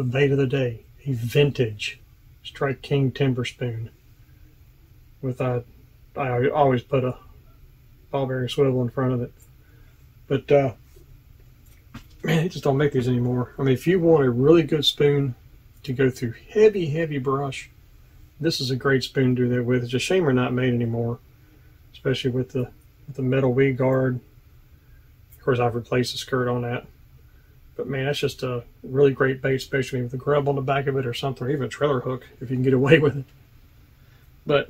the bait of the day, a vintage Strike King timber spoon. With a, I always put a ball bearing swivel in front of it. But uh, man, they just don't make these anymore. I mean, if you want a really good spoon to go through heavy, heavy brush, this is a great spoon to do that with. It's a shame they're not made anymore, especially with the with the metal weed guard. Of course, I've replaced the skirt on that. But man, that's just a really great bait, especially with a grub on the back of it or something, or even a trailer hook if you can get away with it. But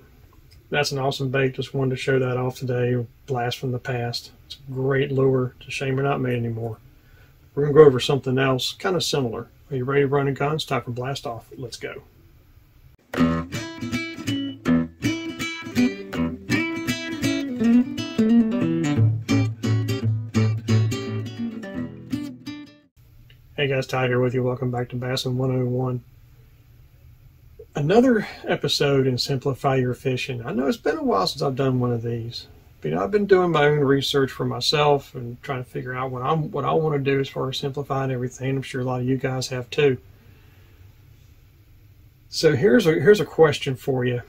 that's an awesome bait. Just wanted to show that off today. Blast from the past. It's a great lure. It's a shame they're not made anymore. We're going to go over something else kind of similar. Are you ready to run a gun? It's time for blast off. Let's go. Hey guys, Ty here with you. Welcome back to Bassin 101. Another episode in Simplify Your Fishing. I know it's been a while since I've done one of these. But I've been doing my own research for myself and trying to figure out what I'm what I want to do as far as simplifying everything. I'm sure a lot of you guys have too. So here's a here's a question for you.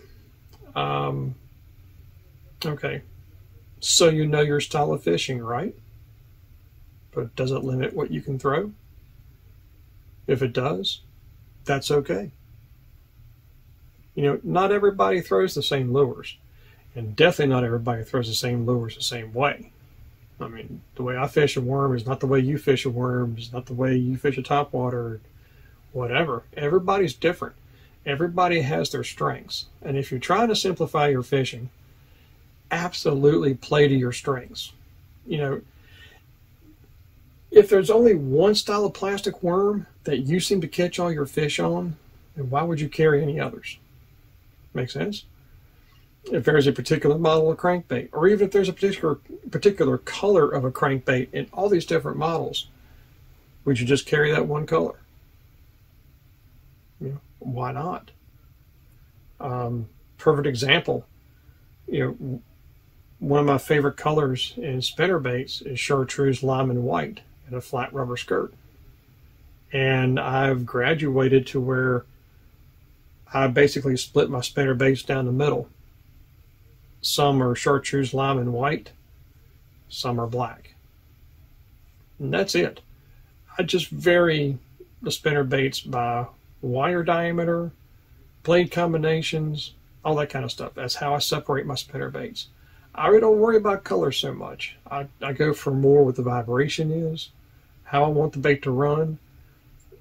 Um, okay, so you know your style of fishing, right? But does it limit what you can throw? If it does, that's okay. You know, not everybody throws the same lures, and definitely not everybody throws the same lures the same way. I mean, the way I fish a worm is not the way you fish a worm, is not the way you fish a topwater, whatever. Everybody's different. Everybody has their strengths. And if you're trying to simplify your fishing, absolutely play to your strengths. You know, if there's only one style of plastic worm that you seem to catch all your fish on, then why would you carry any others? Make sense? If there's a particular model of crankbait, or even if there's a particular particular color of a crankbait in all these different models, would you just carry that one color? You know, why not? Um, perfect example. You know, one of my favorite colors in spinner baits is chartreuse lime and white and a flat rubber skirt. And I've graduated to where I basically split my spinner baits down the middle. Some are chartreuse lime and white, some are black. And that's it. I just vary the spinner baits by wire diameter, blade combinations, all that kind of stuff. That's how I separate my spinner baits. I really don't worry about color so much. I, I go for more what the vibration is, how I want the bait to run.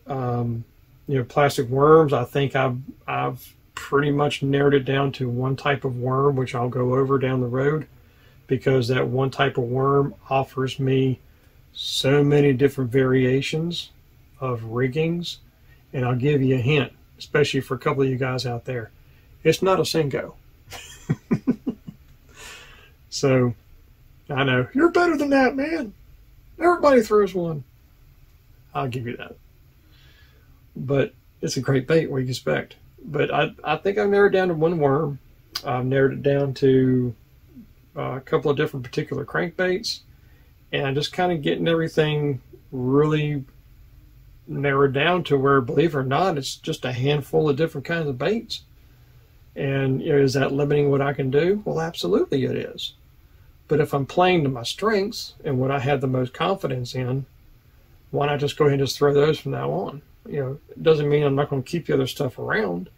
Um, you know, plastic worms, I think I've, I've pretty much narrowed it down to one type of worm, which I'll go over down the road because that one type of worm offers me so many different variations of riggings. And I'll give you a hint, especially for a couple of you guys out there. It's not a Senko. so I know you're better than that, man. Everybody throws one. I'll give you that. But it's a great bait. What do you expect? But I, I think I've narrowed down to one worm. I've narrowed it down to uh, a couple of different particular crankbaits, and just kind of getting everything really narrowed down to where, believe it or not, it's just a handful of different kinds of baits. And you know, is that limiting what I can do? Well, absolutely it is. But if I'm playing to my strengths and what I have the most confidence in, why not just go ahead and just throw those from now on? You know, it doesn't mean I'm not going to keep the other stuff around.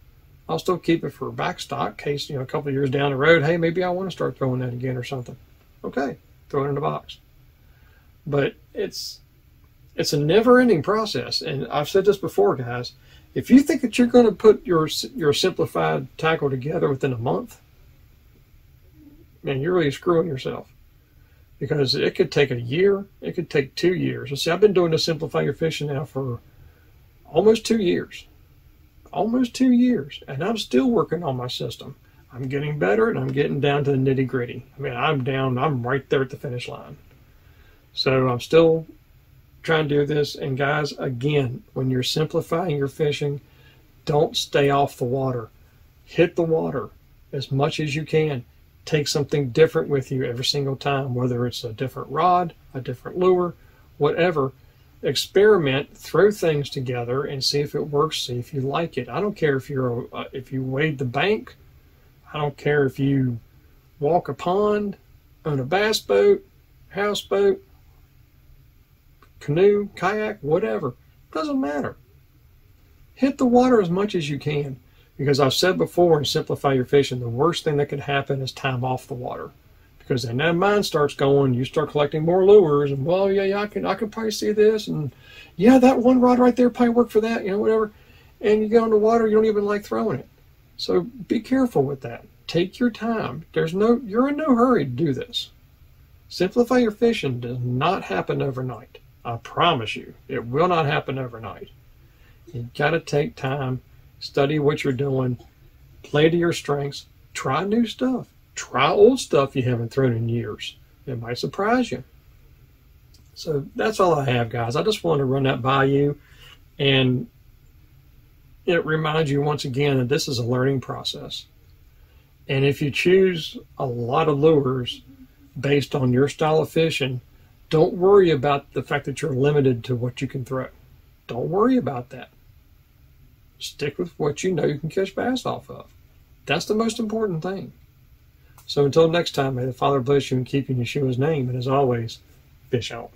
I'll still keep it for back stock case, you know, a couple years down the road, hey, maybe I want to start throwing that again or something. Okay, throw it in the box. But it's it's a never-ending process, and I've said this before, guys. If you think that you're going to put your your simplified tackle together within a month, man, you're really screwing yourself because it could take a year, it could take two years. And see, I've been doing the simplify your fishing now for almost two years, almost two years, and I'm still working on my system. I'm getting better, and I'm getting down to the nitty gritty. I mean, I'm down, I'm right there at the finish line. So I'm still trying to do this. And guys, again, when you're simplifying your fishing, don't stay off the water. Hit the water as much as you can. Take something different with you every single time, whether it's a different rod, a different lure, whatever. experiment, throw things together, and see if it works. See if you like it. I don't care if you're a, uh, if you wade the bank. I don't care if you walk a pond, own a bass boat, houseboat, canoe, kayak, whatever. Doesn't matter. Hit the water as much as you can. Because I've said before in Simplify Your Fishing, the worst thing that could happen is time off the water because then that mind starts going. You start collecting more lures, and well, yeah, yeah, I can, I can probably see this, and yeah, that one rod right there probably work for that, you know, whatever. And you get on the water, you don't even like throwing it. So be careful with that. Take your time. There's no, you're in no hurry to do this. Simplify your fishing does not happen overnight. I promise you, it will not happen overnight. You got to take time, study what you're doing, play to your strengths, try new stuff. Try old stuff you haven't thrown in years. It might surprise you. So that's all I have, guys. I just wanted to run that by you. And it reminds you once again that this is a learning process. And if you choose a lot of lures based on your style of fishing, don't worry about the fact that you're limited to what you can throw. Don't worry about that. Stick with what you know you can catch bass off of. That's the most important thing. So until next time, may the Father bless you and keep you in Yeshua's name. And as always, fish out.